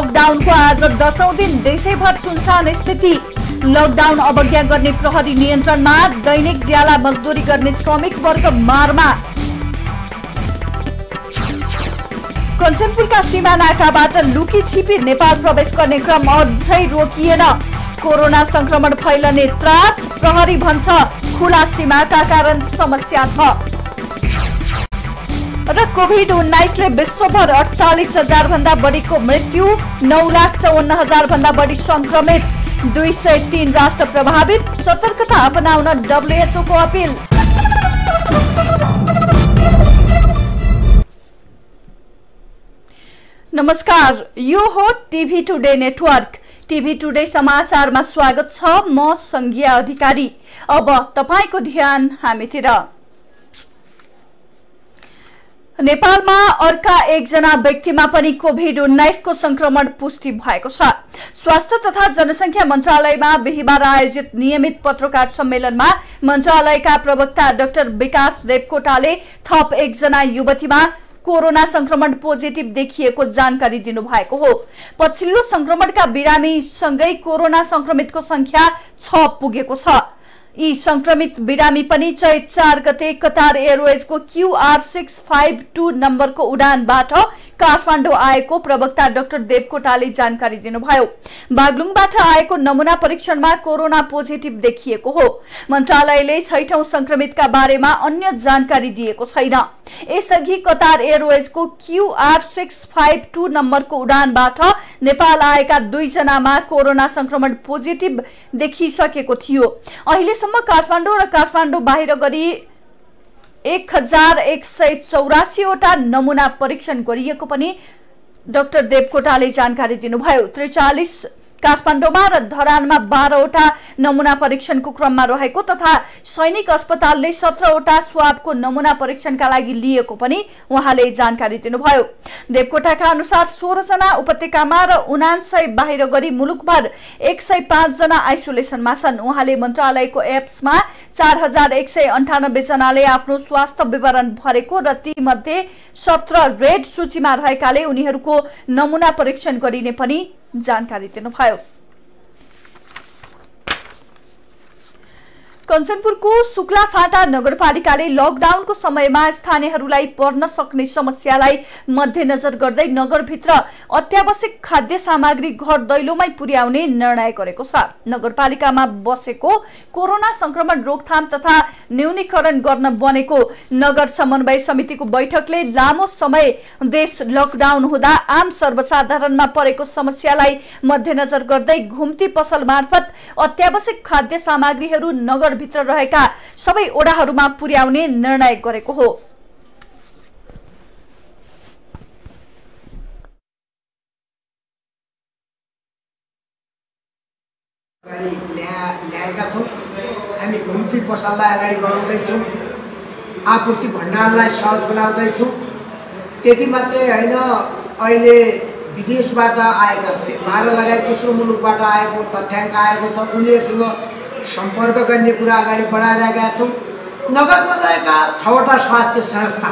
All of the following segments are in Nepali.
लकडाउनको आज दशौं दिन देशैभर सुनसान स्थिति। लकडाउन अवज्ञा गर्ने प्रहरी नियन्त्रणमा दैनिक ज्याला मजदुरी गर्ने श्रमिक वर्ग मारमा कञ्चनपुरका सीमा नाकाबाट लुकी छिपी नेपाल प्रवेश गर्ने क्रम अझै रोकिएन। कोरोना संक्रमण फैलने त्रास प्रहरी भन्छ खुला सीमाका कारण समस्या छ। र कोभिड उन्नाइसले विश्वभर अडचालिस हजार भन्दा बढीको मृत्यु नौ लाख चौन्न हजार भन्दा बढी संक्रमित दुई सय तीन राष्ट्र प्रभावित। सतर्कता अपनाउन डब्लुएचओको अपिल। नमस्कार यो हो TV today network. TV today समाचारमा स्वागत छ म संघीय अधिकारी। अब तपाईँको ध्यान हामीतिर। नेपालमा अर्का एकजना व्यक्तिमा पनि कोभिड उन्नाइसको संक्रमण पुष्टि भएको छ। स्वास्थ्य तथा जनसंख्या मन्त्रालयमा बिहिबार आयोजित नियमित पत्रकार सम्मेलनमा मन्त्रालयका प्रवक्ता डाक्टर विकास देवकोटाले थप एकजना युवतीमा कोरोना संक्रमण पोजिटिभ देखिएको जानकारी दिनुभएको हो। पछिल्लो संक्रमणका बिरामीसँगै कोरोना संक्रमितको संख्या छ पुगेको छ। यी संक्रमित बिरामी पनि चैत चार गते कतार एयरवेजको क्युआर सिक्स फाइभ टू नम्बरको उडानबाट काठमाडौँ आएको प्रवक्ता डाक्टर देवकोटाले जानकारी दिनुभयो। बागलुङबाट आएको नमुना परीक्षणमा कोरोना पोजिटिभ देखिएको हो। मन्त्रालयले छैठौं संक्रमितका बारेमा अन्य जानकारी दिएको छैन। यसअघि कतार एयरवेजको क्युआर सिक्स फाइभ टू नम्बरको उडानबाट नेपाल आएका दुईजनामा कोरोना संक्रमण पोजिटिभ देखिसकेको थियो। अहिलेसम्म काठमाडौँ र काठमाडौँ बाहिर गरी एक हजार एक सय चौरासीवटा नमुना परीक्षण गरिएको पनि डाक्टर देवकोटाले जानकारी दिनुभयो। त्रिचालिस काठमाडौँमा र धरानमा बाह्रवटा नमुना परीक्षणको क्रममा रहेको तथा सैनिक अस्पतालले सत्रवटा स्वाबको नमुना परीक्षणका लागि लिएको पनि उहाँले जानकारी दिनुभयो। देवकोटाका अनुसार सोह्रजना उपत्यकामा र उनासय बाहिर गरी मुलुकभर एक सय पाँचजना आइसोलेसनमा छन्। उहाँले मन्त्रालयको एप्समा चार हजार एक सय अन्ठानब्बे जनाले आफ्नो स्वास्थ्य विवरण भरेको र ती मध्ये सत्र रेड सूचीमा रहेकाले उनीहरूको नमुना परीक्षण गरिने पनि जानकारी दिनुभयो कञ्चनपुरको शुक्ला फाटा नगरपालिकाले लकडाउनको समयमा स्थानीयहरूलाई पर्न सक्ने समस्यालाई मध्यनजर गर्दै नगरभित्र अत्यावश्यक खाद्य सामग्री घर दैलोमै पुर्याउने निर्णय गरेको छ। नगरपालिकामा बसेको कोरोना संक्रमण रोकथाम तथा न्यूनीकरण गर्न बनेको नगर समन्वय समितिको बैठकले लामो समय देश लकडाउन हुँदा आम सर्वसाधारणमा परेको समस्यालाई मध्यनजर गर्दै घुम्ती पसल मार्फत अत्यावश्यक खाद्य सामग्रीहरू नगर भित्र रहेका सबै ओडाहरूमा पुर्याउने निर्णय गरेको हो। हामी घुम्ती पसललाई अगाडि बढाउँदैछौँ। आपूर्ति भण्डारलाई सहज बनाउँदैछौँ। त्यति मात्रै होइन अहिले विदेशबाट आएका बाह्र लगायत तेस्रो मुलुकबाट आएको तथ्याङ्क आएको छ। उनीहरूसँग सम्पर्क गर्ने कुरा अगाडि बढाइरहेका छौँ। नगरमा रहेका छवटा स्वास्थ्य संस्था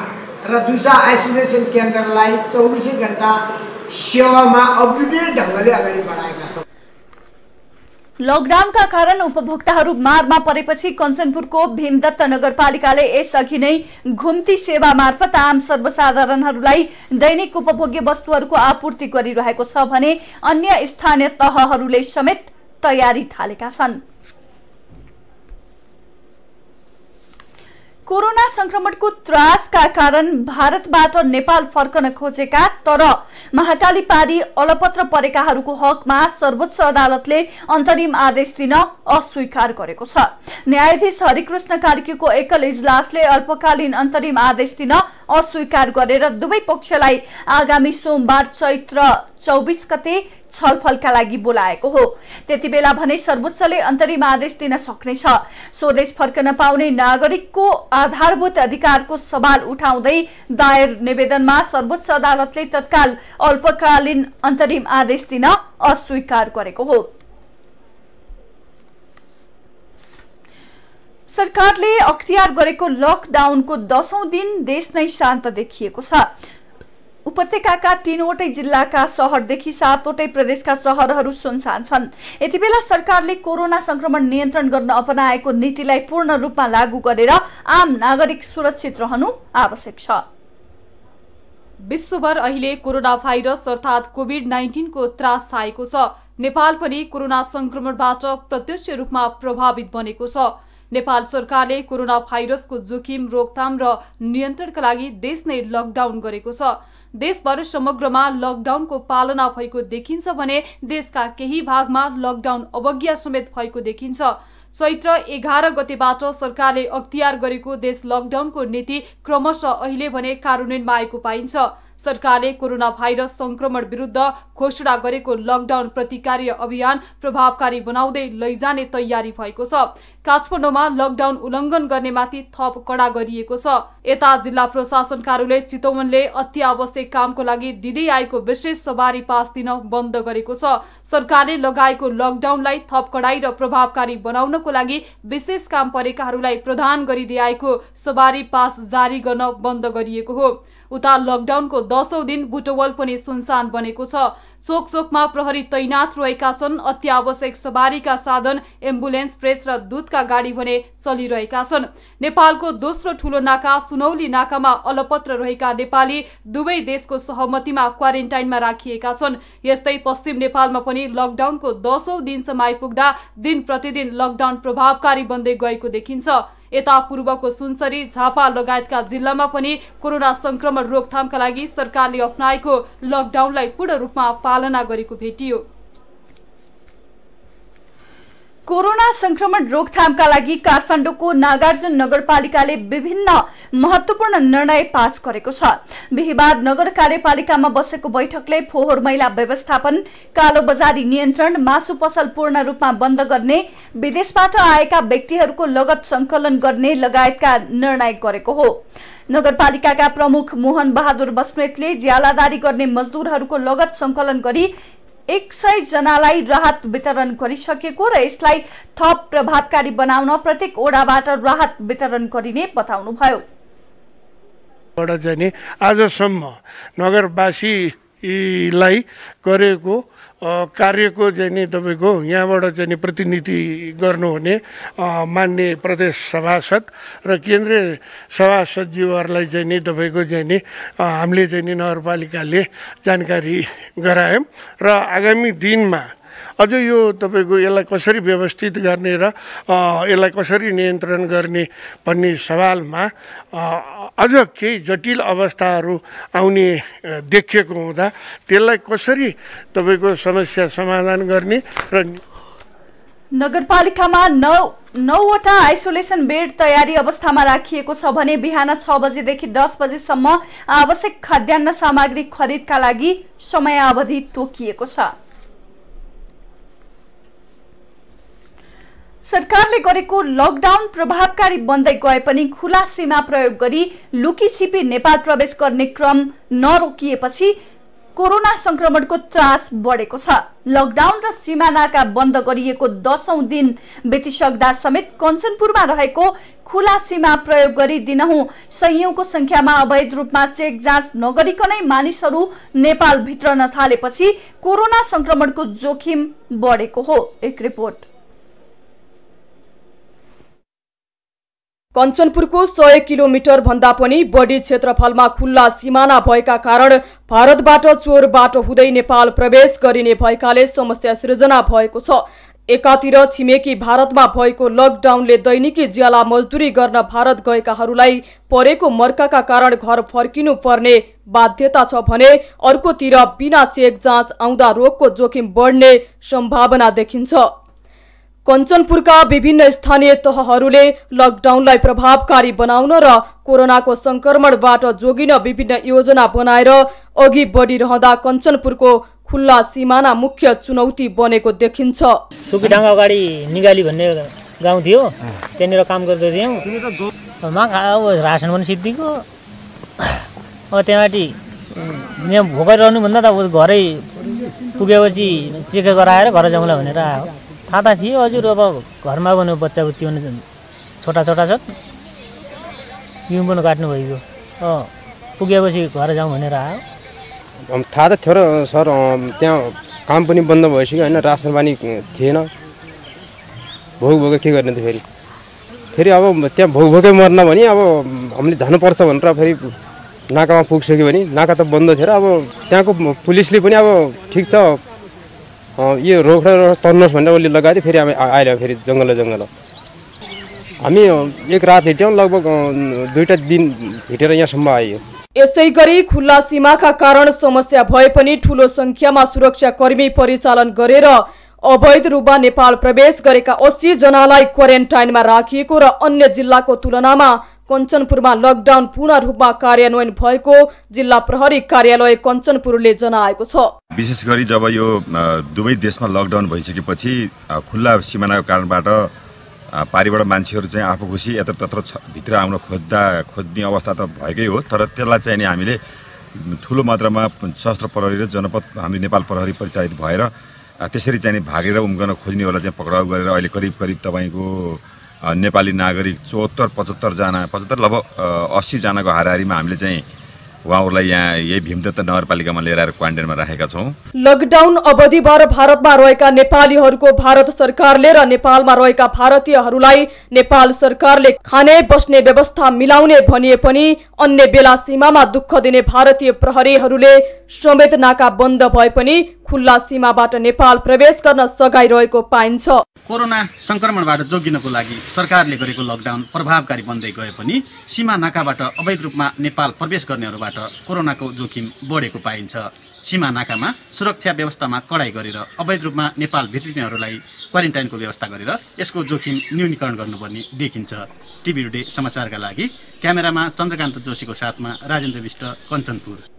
र दुईवटा आइसोलेसन केन्द्रलाई चौबिसै घन्टा सेवामा अपटुडेट ढङ्गले अगाडि बढाएका छौँ। लकडाउनका कारण उपभोक्ताहरू मारमा परेपछि कञ्चनपुरको भीमदत्त नगरपालिकाले यसअघि नै घुम्ती सेवा मार्फत आम सर्वसाधारणहरूलाई दैनिक उपभोग्य वस्तुहरूको आपूर्ति गरिरहेको छ भने अन्य स्थानीय तहहरूले समेत तयारी थालेका छन्। कोरोना संक्रमणको त्रासका कारण भारतबाट नेपाल फर्कन खोजेका तर महाकाली पारी अलपत्र परेकाहरूको हकमा सर्वोच्च अदालतले अन्तरिम आदेश दिन अस्वीकार गरेको छ। न्यायाधीश हरिकृष्ण कार्कीको एकल इजलासले अल्पकालीन अन्तरिम आदेश दिन अस्वीकार गरेर दुवै पक्षलाई आगामी सोमबार चैत्र चौबिस गते छलफलका लागि बोलाएको हो। त्यति बेला भने सर्वोच्चले अन्तरिम आदेश दिन सक्नेछ। स्वदेश फर्कन पाउने नागरिकको आधारभूत अधिकारको सवाल उठाउँदै दायर निवेदनमा सर्वोच्च अदालतले तत्काल अल्पकालीन अन्तरिम आदेश दिन अस्वीकार गरेको हो। सरकारले अख्तियार गरेको लकडाउनको दशौं दिन देश नै शान्त देखिएको छ। उपत्यकाका तीनवटै जिल्लाका सहरदेखि सातवटै प्रदेशका सहरहरू सुनसान छन्। यति बेला सरकारले कोरोना संक्रमण नियन्त्रण गर्न अपनाएको नीतिलाई पूर्ण रूपमा लागू गरेर आम नागरिक सुरक्षित रहनु आवश्यक छ। विश्वभर अहिले कोरोना भाइरस अर्थात् कोभिड नाइन्टिनको त्रास छाएको छ। नेपाल पनि कोरोना संक्रमणबाट प्रत्यक्ष रूपमा प्रभावित बनेको छ। नेपाल सरकारले कोरोना भाइरसको जोखिम रोकथाम र नियन्त्रणका लागि देश नै लकडाउन गरेको छ। देशभर समग्रमा लकडाउनको पालना भएको देखिन्छ भने देशका केही भागमा लकडाउन अवज्ञा समेत भएको देखिन्छ। चैत्र एघार गतेबाट सरकारले अख्तियार गरेको देश लकडाउनको नीति क्रमशः अहिले भने कार्यान्वयनमा आएको पाइन्छ। सरकारले कोरोना भाइरस संक्रमण विरुद्ध घोषणा गरेको लकडाउन प्रतिकार्य अभियान प्रभावकारी बनाउँदै लैजाने तयारी भएको छ। काठमाडौँमा लकडाउन उल्लङ्घन गर्नेमाथि थप कडा गरिएको छ। यता जिल्ला प्रशासन कार्यालय चितवनले अत्यावश्यक कामको लागि दिँदै आएको विशेष सवारी पास दिन बन्द गरेको छ। सरकारले लगाएको लकडाउनलाई थप कडाई र प्रभावकारी बनाउनको लागि विशेष काम परेकाहरूलाई प्रदान गरिदिए आएको सवारी पास जारी गर्न बन्द गरिएको हो। उता लकडाउनको दशौं दिन बुटवल पनि सुनसान बनेको छ। चोक चोकमा प्रहरी तैनात रहेका छन्। अत्यावश्यक सवारीका साधन एम्बुलेन्स प्रेस र दूधका गाडी भने चलिरहेका छन्। नेपालको दोस्रो ठूलो नाका सुनौली नाकामा अलपत्र रहेका नेपाली दुवै देशको सहमतिमा क्वारेन्टाइनमा राखिएका छन्। यस्तै पश्चिम नेपालमा पनि लकडाउनको दशौं दिनसम्म आइपुग्दा दिन प्रतिदिन लकडाउन प्रभावकारी बन्दै गएको देखिन्छ। यता पूर्वको सुनसरी झापा लगायतका जिल्लामा पनि कोरोना संक्रमण रोकथामका लागि सरकारले अप्नाएको लकडाउनलाई पूर्ण रूपमा पालना गरेको भेटियो। कोरोना संक्रमण रोकथामका लागि काठमाडौँको नागार्जुन नगरपालिकाले विभिन्न महत्वपूर्ण निर्णय पास गरेको छ। बिहिबार नगर कार्यपालिकामा बसेको बैठकले फोहोर मैला व्यवस्थापन कालो बजारी नियन्त्रण मासु पसल पूर्ण रूपमा बन्द गर्ने विदेशबाट आएका व्यक्तिहरूको लगत संकलन गर्ने लगायतका निर्णय गरेको हो। नगरपालिकाका प्रमुख मोहन बहादुर बस्नेतले ज्यालादारी गर्ने मजदुरहरूको लगत संकलन गरी एक सय जनालाई राहत वितरण गरिसकेको र यसलाई थप प्रभावकारी बनाउन प्रत्येक ओडाबाट राहत वितरण गरिने बताउनुभयो। आजसम्म नगरवासीलाई गरेको कार्यको चाहिँ नि तपाईँको यहाँबाट चाहिँ नि प्रतिनिधि गर्नुहुने मान्य प्रदेश सभासद र केन्द्रीय सभासदज्यूहरूलाई चाहिँ नि तपाईँको चाहिँ नि हामीले चाहिँ नि नगरपालिकाले जानकारी गरायौँ र आगामी दिनमा अझ यो तपाईँको यसलाई कसरी व्यवस्थित गर्ने र यसलाई कसरी नियन्त्रण गर्ने भन्ने सवालमा अझ केही जटिल अवस्थाहरू आउने देखिएको हुँदा त्यसलाई कसरी तपाईँको समस्या समाधान गर्ने र नगरपालिकामा नौ नौवटा आइसोलेसन बेड तयारी अवस्थामा राखिएको छ भने बिहान छ बजेदेखि दस बजेसम्म आवश्यक खाद्यान्न सामग्री खरिदका लागि समयावधि तोकिएको छ। सरकारले गरेको लकडाउन प्रभावकारी बन्दै गए पनि खुला सीमा प्रयोग गरी लुकी छिपी नेपाल प्रवेश गर्ने क्रम नरोकिएपछि कोरोना संक्रमणको त्रास बढेको छ। लकडाउन र सीमा नाका बन्द गरिएको दशौं दिन बितिसक्दा समेत कञ्चनपुरमा रहेको खुला सीमा प्रयोग गरी दिनहुँ सयौंको संख्यामा अवैध रूपमा चेक जाँच नगरिकनै मानिसहरू नेपाल भित्रन थालेपछि कोरोना संक्रमणको जोखिम बढेको हो। एक रिपोर्ट। कञ्चनपुरको सय किलोमिटर भन्दा पनि बढी क्षेत्रफलमा खुल्ला सिमाना भएका कारण भारतबाट चोर बाटो हुँदै नेपाल प्रवेश गरिने भएकाले समस्या सृजना भएको छ। एकातिर छिमेकी भारतमा भएको लकडाउनले दैनिकी ज्याला मजदुरी गर्न भारत गएकाहरूलाई परेको मर्काका कारण घर फर्किनु पर्ने बाध्यता छ भने अर्कोतिर बिना चेक जाँच आउँदा रोगको जोखिम बढ्ने सम्भावना देखिन्छ। कञ्चनपुरका विभिन्न स्थानीय तहहरूले लकडाउनलाई प्रभावकारी बनाउन र कोरोनाको संक्रमणबाट जोगिन विभिन्न योजना बनाएर अघि बढिरहँदा कञ्चनपुरको खुल्ला सिमाना मुख्य चुनौती बनेको देखिन्छ। सुकीडाङ्गा अगाडि निगाली भन्ने गाउँ थियो। त्यहाँनिर काम गर्दै थियौँ। अब रासन पनि सिद्धिको। अब त्यहाँमाथि यहाँ भोकै रहनुभन्दा त घरै पुगेपछि चेक गराएर घर जाउँला भनेर आयो। थाहा त थियो हजुर अब घरमा पनि बच्चा बुच्ची छोटा छोटा छ। घिउ पनि काट्नु भइगयो अँ पुगेपछि घर जाउँ भनेर आयो। थाहा त थियो र सर त्यहाँ काम पनि बन्द भइसक्यो होइन रासन पानी थिएन। भोग भोगै के गर्ने त फेरि? फेरि अब त्यहाँ भोग भोगै मर्न भने अब हामीले जानुपर्छ भनेर फेरि नाकामा पुगिसक्यो भने नाका त बन्द थियो र अब त्यहाँको पुलिसले पनि अब ठिक छ। यो रोक्न तर्नुहोस् भनेर उसले लगाएको थियो फेरि हामी आ- आइल्यो फेरि जङ्गल जङ्गल हामी एक रात हिँड्यौँ लगभग दुईवटा दिन हिँडेर यहाँसम्म आइयो। यसै गरी खुल्ला सीमाका कारण समस्या भए पनि ठूलो संख्यामा सुरक्षाकर्मी परिचालन गरेर अवैध रूपमा नेपाल प्रवेश गरेका अस्सी जनालाई क्वारेन्टाइनमा राखिएको र अन्य जिल्लाको तुलनामा कञ्चनपुरमा लकडाउन पूर्ण रूपमा कार्यान्वयन भएको जिल्ला प्रहरी कार्यालय कञ्चनपुरले जनाएको छ। विशेष गरी जब यो दुवै देशमा लकडाउन भइसकेपछि खुल्ला सिमानाको कारणबाट पारिबाट मान्छेहरू चाहिँ आफू खुसी यत्रतत्र भित्र आउन खोज्दा खोज्ने अवस्था त भएकै हो तर त्यसलाई चाहिँ नि हामीले ठुलो मात्रामा सशस्त्र प्रहरी र जनपद हामी नेपाल प्रहरी परिचालित भएर त्यसरी चाहिँ भागेर उम्कन खोज्नेहरूलाई चाहिँ पक्राउ गरेर अहिले करिब करिब तपाईँको नेपाली नागरिक चौहत्तर पचहत्तरजना पचहत्तर लगभग अस्सीजनाको हाराहारीमा हामीले चाहिँ उहाँहरूलाई यहाँ यही भीमदत्त नगरपालिकामा लिएर आएर क्वारेन्टाइनमा राखेका छौँ। लकडाउन अवधिभर भारतमा रहेका नेपालीहरूको भारत सरकारले र नेपालमा रहेका भारतीयहरूलाई नेपाल सरकारले खाने बस्ने व्यवस्था मिलाउने भनिए पनि अन्य बेला सीमामा दुःख दिने भारतीय प्रहरीहरूले समेत नाका बन्द भए पनि खुल्ला सीमाबाट नेपाल प्रवेश गर्न सघाइरहेको पाइन्छ। कोरोना सङ्क्रमणबाट जोगिनको लागि सरकारले गरेको लकडाउन प्रभावकारी बन्दै गए पनि सीमा नाकाबाट अवैध रूपमा नेपाल प्रवेश गर्नेहरूबाट कोरोनाको जोखिम बढेको पाइन्छ। सीमा नाकामा सुरक्षा व्यवस्थामा कडाई गरेर अवैध रूपमा नेपाल भित्रिनेहरूलाई क्वारेन्टाइनको व्यवस्था गरेर यसको जोखिम न्यूनीकरण गर्नुपर्ने देखिन्छ। टिभी समाचारका लागि क्यामेरामा चन्द्रकान्त जोशीको साथमा राजेन्द्र विष्ट कञ्चनपुर।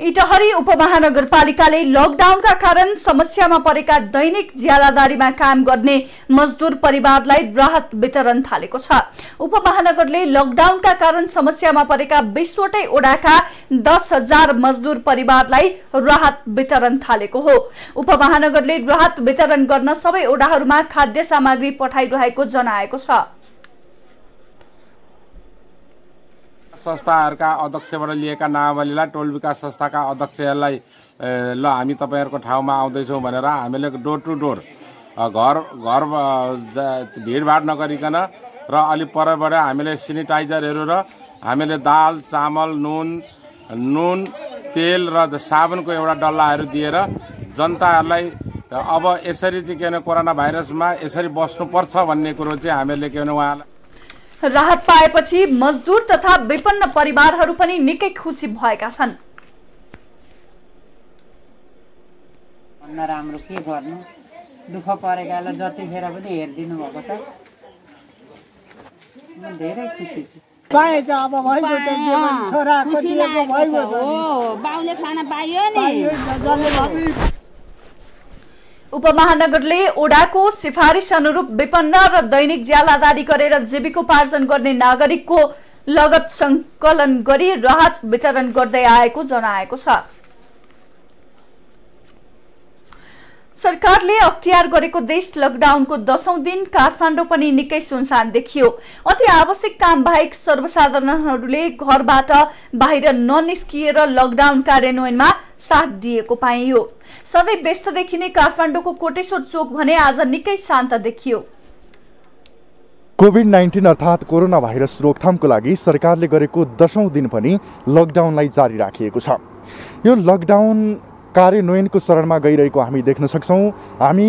इटहरी उपमहानगरपालिकाले लकडाउनका कारण समस्यामा परेका दैनिक ज्यालादारीमा काम गर्ने मजदुर परिवारलाई राहत वितरण थालेको छ। उपमहानगरले लकडाउनका कारण समस्यामा परेका बिसवटै ओडाका दस हजार मजदुर परिवारलाई राहत वितरण थालेको हो। उपमहानगरले राहत वितरण गर्न सबै ओडाहरूमा खाद्य सामग्री पठाइरहेको जनाएको छ। संस्थाहरूका अध्यक्षबाट लिएका नामावलीलाई टोल विकास संस्थाका अध्यक्षहरूलाई ल हामी तपाईँहरूको ठाउँमा आउँदैछौँ भनेर हामीले डोर टु डोर घर घर भिडभाड नगरिकन र अलिक परबाट हामीले सेनिटाइजरहरू र हामीले दाल चामल नुन नुन तेल र साबुनको एउटा डल्लाहरू दिएर जनताहरूलाई अब यसरी चाहिँ के भने कोरोना भाइरसमा यसरी बस्नुपर्छ भन्ने कुरो चाहिँ हामीले के भने उहाँलाई राहत पाएपछि मजदुर तथा विपन्न परिवारहरू पनि निकै खुसी भएका छन्। भन्न राम्रो के गर्नु? दुःख परेकालाई जतिखेर पनि हेरिदिनु भएको छ। म धेरै खुसी छु। पाएँ त अब भइगयो छोराको भइगयो बाउले खाना पाइयो नि पाइयो नि, जसले भए उपमहानगरले ओडाको सिफारिस अनुरूप विपन्न र दैनिक ज्यालादारी गरेर जीविकोपार्जन गर्ने नागरिकको लगत संकलन गरी राहत वितरण गर्दै आएको जनाएको छ। सरकारले अख्तियार गरेको देश लकडाउनको दशौं दिन काठमाडौँ पनि निकै सुनसान देखियो। अति आवश्यक काम बाहेक सर्वसाधारणहरूले घरबाट बाहिर ननिस्किएर लकडाउन कार्यान्वयनमा साथ दिएको पाइयो। सधैँ व्यस्त देखिने काठमाडौँको कोटेश्वर चोक भने आज निकै शान्त देखियो। कोभिड नाइन्टिन अर्थात् कोरोना भाइरस रोकथामको लागि सरकारले गरेको दशौँ दिन पनि लकडाउनलाई जारी राखिएको छ। यो लकडाउन कार्यान्वयनको चरणमा गइरहेको हामी देख्न सक्छौँ। हामी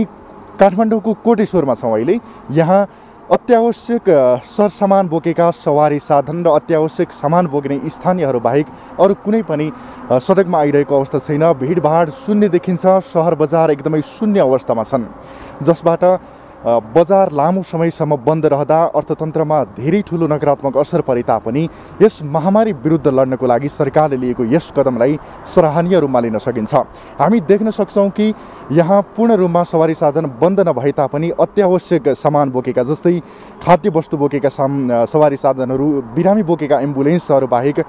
काठमाडौँको कोटेश्वरमा छौँ अहिले। यहाँ अत्यावश्यक सरसामान बोकेका सवारी साधन र अत्यावश्यक सामान बोक्ने स्थानीयहरू बाहेक अरू कुनै पनि सडकमा आइरहेको अवस्था छैन। भिडभाड शून्य देखिन्छ। सहर बजार एकदमै शून्य अवस्थामा छन्। जसबाट बजार लामो समयसम्म बन्द रहँदा अर्थतन्त्रमा धेरै ठुलो नकारात्मक असर परे तापनि यस महामारी विरुद्ध लड्नको लागि सरकारले लिएको यस कदमलाई सराहनीय रूपमा लिन सकिन्छ। हामी देख्न सक्छौँ कि यहाँ पूर्ण रूपमा सवारी साधन बन्द नभए तापनि अत्यावश्यक सामान बोकेका जस्तै खाद्य वस्तु बोकेका साम सवारी साधनहरू बिरामी बोकेका एम्बुलेन्सहरू बाहेक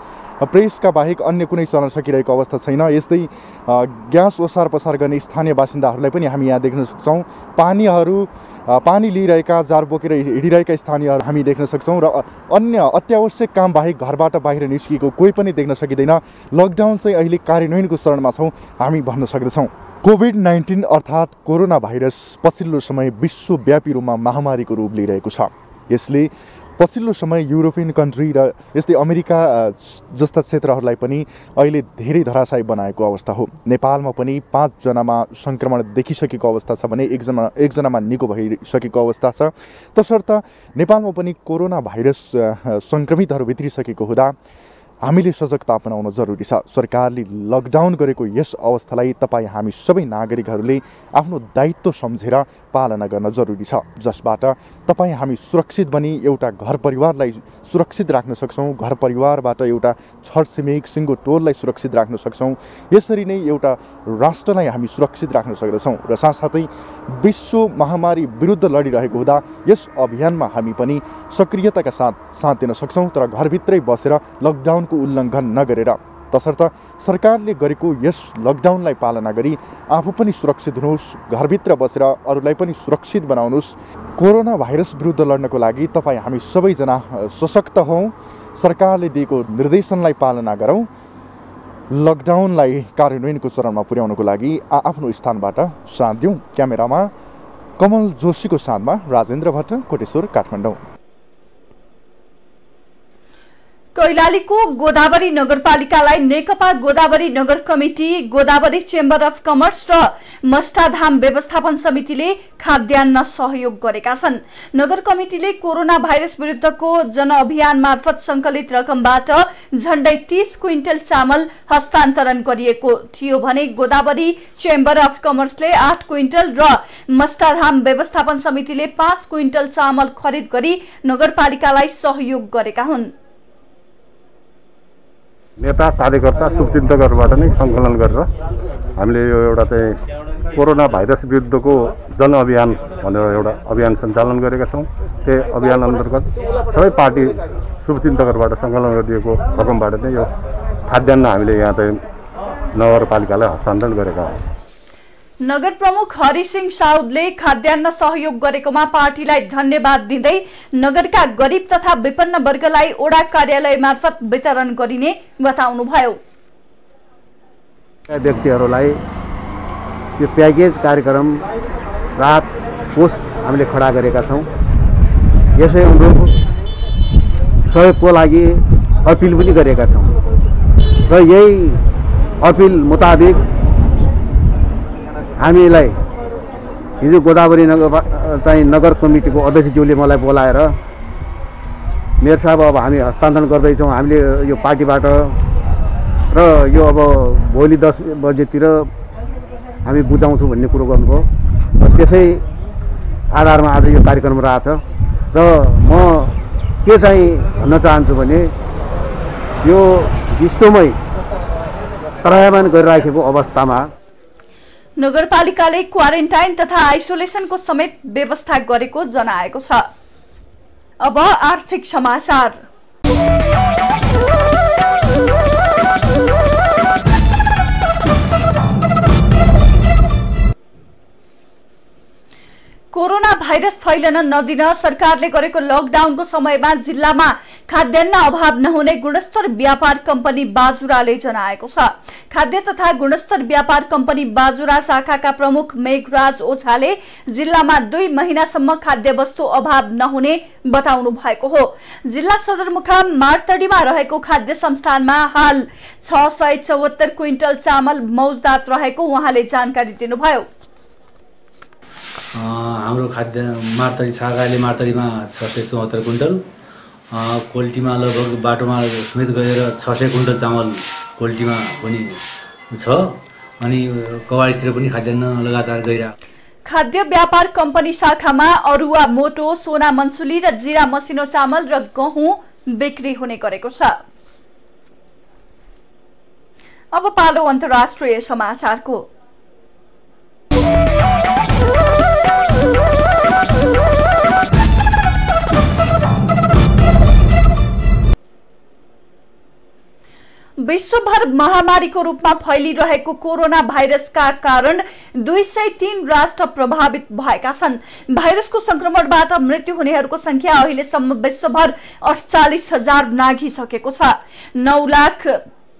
प्रेसका बाहेक अन्य कुनै चल्न सकिरहेको अवस्था छैन। यस्तै ग्यास ओसार पसार गर्ने स्थानीय बासिन्दाहरूलाई पनि हामी यहाँ देख्न सक्छौँ। पानीहरू पानी लिइरहेका जार बोकेर हिँडिरहेका स्थानीयहरू हामी देख्न सक्छौँ र अन्य अत्यावश्यक काम बाहेक घरबाट बाहिर निस्किएको कोही पनि देख्न सकिँदैन। लकडाउन चाहिँ अहिले कार्यान्वयनको चरणमा छौँ हामी भन्न सक्दछौँ। कोभिड नाइन्टिन अर्थात् कोरोना भाइरस पछिल्लो समय विश्वव्यापी रूपमा महामारीको रूप लिइरहेको छ। यसले पछिल्लो समय युरोपियन कन्ट्री र यस्तै अमेरिका जस्ता क्षेत्रहरूलाई पनि अहिले धेरै धराशायी बनाएको अवस्था हो। नेपालमा पनि पाँचजनामा सङ्क्रमण देखिसकेको अवस्था छ भने एकजना एकजनामा निको भइसकेको अवस्था छ। तसर्थ नेपालमा पनि कोरोना भाइरस सङ्क्रमितहरू भित्रिसकेको हुँदा हामीले सजगता अपनाउन जरुरी छ। सरकारले लकडाउन गरेको यस अवस्थालाई तपाईँ हामी सबै नागरिकहरूले आफ्नो दायित्व सम्झेर पालना गर्न जरुरी छ। जसबाट तपाईँ हामी सुरक्षित बनी एउटा घर परिवारलाई सुरक्षित राख्न सक्छौँ घर परिवारबाट एउटा छरछिमेक सिङ्गो टोललाई सुरक्षित राख्न सक्छौँ यसरी नै एउटा राष्ट्रलाई हामी सुरक्षित राख्न सक्दछौँ र साथसाथै विश्व महामारी विरुद्ध लडिरहेको हुँदा यस अभियानमा हामी पनि सक्रियताका साथ साथ दिन सक्छौँ तर घरभित्रै बसेर लकडाउनको उल्लङ्घन नगरेर तसर्थ सरकारले गरेको यस लकडाउनलाई पालना गरी आफू पनि सुरक्षित हुनुहोस् घरभित्र बसेर अरूलाई पनि सुरक्षित बनाउनुहोस्। कोरोना भाइरस विरुद्ध लड्नको लागि तपाईँ हामी सबैजना सशक्त हौँ। सरकारले दिएको निर्देशनलाई पालना गरौँ। लकडाउनलाई कार्यान्वयनको चरणमा पुर्याउनको लागि आ आफ्नो स्थानबाट साथ दिउँ। क्यामेरामा कमल जोशीको साथमा राजेन्द्र भट्ट कोटेश्वर काठमाडौँ। कैलालीको गोदावरी नगरपालिकालाई नेकपा गोदावरी नगर committee Godavari chamber of commerce र मस्टाधाम व्यवस्थापन समितिले खाद्यान्न सहयोग गरेका छन्। नगर कमिटिले कोरोना भाइरस विरुद्धको जनअभियान मार्फत संकलित रकमबाट झण्डै तीस क्विन्टल चामल हस्तान्तरण गरिएको थियो भने गोदावरी चेम्बर अफ कमर्सले आठ क्विन्टल र मस्टाधाम व्यवस्थापन समितिले पाँच क्विन्टल चामल खरिद गरी नगरपालिकालाई सहयोग गरेका हुन्। नेता कार्यकर्ता शुभचिन्तकहरूबाट नै सङ्कलन गरेर हामीले यो एउटा चाहिँ कोरोना भाइरस विरुद्धको जनअभियान भनेर एउटा अभियान सञ्चालन गरेका छौँ। त्यही अभियान अन्तर्गत सबै पार्टी शुभचिन्तकहरूबाट सङ्कलन गरिदिएको रकमबाट नै यो खाद्यान्न हामीले यहाँ चाहिँ नगरपालिकालाई हस्तान्तरण गरेका हौँ नगर प्रमुख हरिसिंह साउदले खाद्यान्न सहयोग गरेकोमा पार्टीलाई धन्यवाद दिँदै नगरका गरिब तथा विपन्न वर्गलाई ओडा कार्यालय मार्फत वितरण गरिने बताउनुभयो। व्यक्तिहरूलाई यो प्याकेज कार्यक्रम राहत कोष हामीले खडा गरेका छौँ। यसै अनुरूप सहयोगको लागि अपिल पनि गरेका छौँ। र यही अपिल मुताबिक हामीलाई हिजो गोदावरी नगर चाहिँ नगर कमिटीको अध्यक्षज्यूले मलाई बोलाएर मेयर साहब अब हामी हस्तान्तरण गर्दैछौँ। हामीले यो पार्टीबाट र यो अब भोलि दस बजेतिर हामी बुझाउँछौँ भन्ने कुरो गर्नुभयो। त्यसै आधारमा आज यो कार्यक्रम रहेछ। र म के चाहिँ भन्न चाहन्छु भने यो विश्वमै त्रायमान गरिराखेको अवस्थामा नगरपालिकाले क्वारेन्टाइन तथा आइसोलेसनको समेत व्यवस्था गरेको जनाएको छ। अब आर्थिक समाचार। भाइरस फैलन नदिन सरकारले गरेको लकडाउनको समयमा जिल्लामा खाद्यान्न अभाव नहुने गुणस्तर व्यापार कम्पनी बाजुराले जनाएको छ। खाद्य तथा गुणस्तर व्यापार कम्पनी बाजुरा शाखाका प्रमुख मेघराज ओझाले जिल्लामा दुई महिनासम्म खाद्य वस्तु अभाव नहुने बताउनु भएको हो। जिल्ला सदरमुकाम मार्तडीमा रहेको खाद्य संस्थानमा हाल छ सय चौहत्तर क्विन्टल चामल मौजदात रहेको उहाँले जानकारी दिनुभयो। हाम्रो खाद्य मार्तडी शाखाले मार्तडीमा छ सय चौहत्तर कुइन्टल अ, क्वालिटीमा लगभग बाटोमा समेत गएर छ सय कुइन्टल चामल क्वालिटीमा पनि छ। अनि कवाडीतिर पनि खाद्यान्न लगातार गइरहेको खाद्य व्यापार कम्पनी शाखामा अरुवा मोटो सोना मन्सुली र जिरा मसिनो चामल र गहुँ बिक्री हुने गरेको छ। अब पालो अन्तर्राष्ट्रिय समाचारको। विश्वभर महामारीको रूपमा फैलिरहेको कोरोना भाइरसका कारण दुई सय तीन राष्ट्र प्रभावित भएका छन्। भाइरसको संक्रमणबाट मृत्यु हुनेहरूको संख्या अहिलेसम्म विश्वभर अडचालिस हजार नाघिसकेको छ। नौ लाख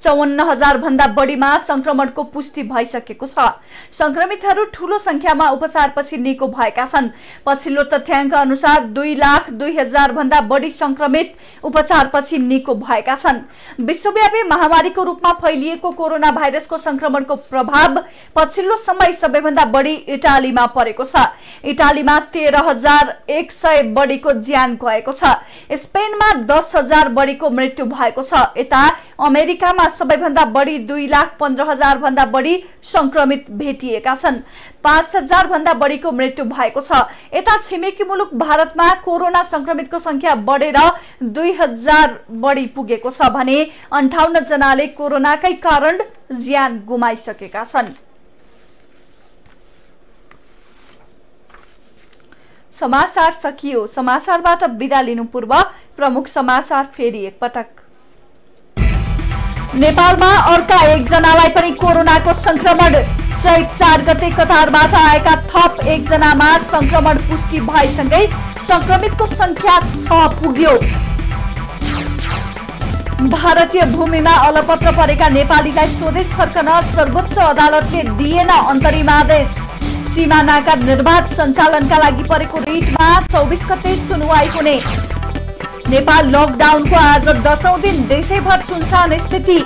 चौवन्न हजार भन्दा बढीमा संक्रमणको पुष्टि भइसकेको छ। संक्रमितहरू ठूलो संख्यामा उपचारपछि निको भएका छन्। पछिल्लो तथ्याङ्क अनुसार दुई लाख दुई हजार भन्दा बढी संक्रमित उपचारपछि निको भएका छन्। विश्वव्यापी महामारीको रूपमा फैलिएको कोरोना भाइरसको संक्रमणको प्रभाव पछिल्लो समय सबैभन्दा बढी इटालीमा परेको छ। इटालीमा तेह्र हजार एक सय बढीको ज्यान गएको छ। स्पेनमा दस हजार बढीको मृत्यु भएको छ। यता अमेरिकामा सबैभन्दा बढी दुई लाख पन्ध्र हजार भन्दा बढी संक्रमित भेटिएका छन्। पाँच हजार भन्दा बढीको मृत्यु भएको छ। यता छिमेकी मुलुक भारतमा कोरोना संक्रमितको संख्या बढेर दुई हजार बढी पुगेको छ भने अन्ठाउन्न जनाले कोरोनाकै कारण ज्यान गुमाइसकेका छन्। समाचार सकियो। समाचारबाट बिदा लिनु पूर्व प्रमुख समाचार फेरि एकपटक। नेपालमा अर्का एकजनालाई पनि कोरोनाको संक्रमण चैत चार गते कतारबाट आएका थप एकजनामा संक्रमण पुष्टि भएसँगै संक्रमितको संख्या छ पुग्यो। भारतीय भूमिमा अलपत्र परेका नेपालीलाई स्वदेश फर्कन सर्वोच्च अदालतले दिएन अन्तरिमादेश। सीमानाका निर्वाध सञ्चालनका लागि परेको रिटमा चौबिस गते सुनवाई हुने। नेपाल लकडाउनको आज दशौं दिन देशैभर सुनसान स्थिति।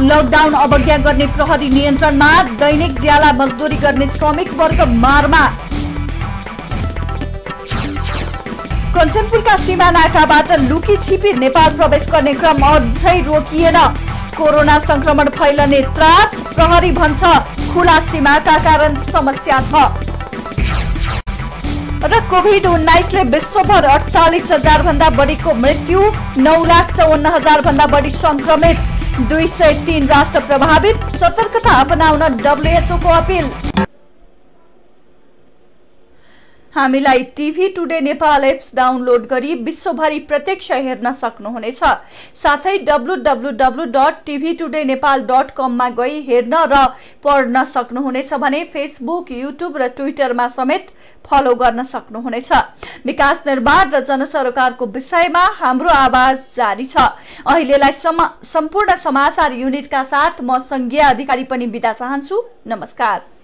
लकडाउन अवज्ञा गर्ने प्रहरी नियन्त्रणमा दैनिक ज्याला मजदुरी गर्ने श्रमिक वर्ग मारमा कञ्चनपुरका सिमानाकाबाट लुकी छिपी नेपाल प्रवेश गर्ने क्रम अझै रोकिएन। कोरोना संक्रमण फैलने त्रास प्रहरी भन्छ खुला सीमाका कारण समस्या छ। र कोभिड उन्नाइसले विश्वभर अडचालिस हजार भन्दा बढीको मृत्यु नौ लाख चौवन्न हजार भन्दा बढी संक्रमित दुई सय तीन राष्ट्र प्रभावित सतर्कता अपनाउन डब्लुएचओको अपिल। हामीलाई TV today Nepal apps download गरी विश्वभरि प्रत्यक्ष हेर्न सक्नुहुनेछ। साथै W dot TV today Nepal dot कममा गई हेर्न र पढ्न सक्नुहुनेछ भने फेसबुक युट्युब र ट्विटरमा समेत फलो गर्न सक्नुहुनेछ। विकास निर्माण र जनसरोकारको विषयमा हाम्रो आवाज जारी छ। अहिलेलाई सम्पूर्ण समाचार युनिटका साथ म संघीय अधिकारी पनि बिदा चाहन्छु। नमस्कार।